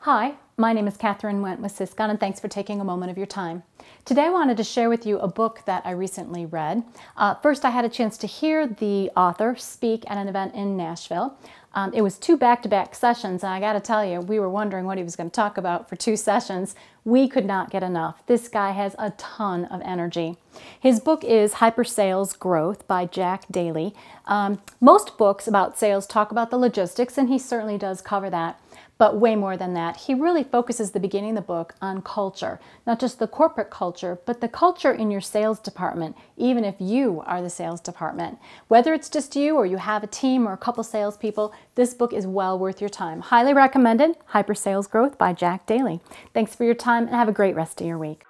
Hi, my name is Catherine Wendt with Syscon and thanks for taking a moment of your time. Today I wanted to share with you a book that I recently read. Uh, first I had a chance to hear the author speak at an event in Nashville. Um, it was two back-to-back -back sessions and I got to tell you, we were wondering what he was going to talk about for two sessions. We could not get enough. This guy has a ton of energy. His book is Hyper Sales Growth by Jack Daly. Um, most books about sales talk about the logistics and he certainly does cover that but way more than that. He really focuses the beginning of the book on culture, not just the corporate culture, but the culture in your sales department, even if you are the sales department. Whether it's just you or you have a team or a couple salespeople, this book is well worth your time. Highly recommended, Hyper Sales Growth by Jack Daly. Thanks for your time and have a great rest of your week.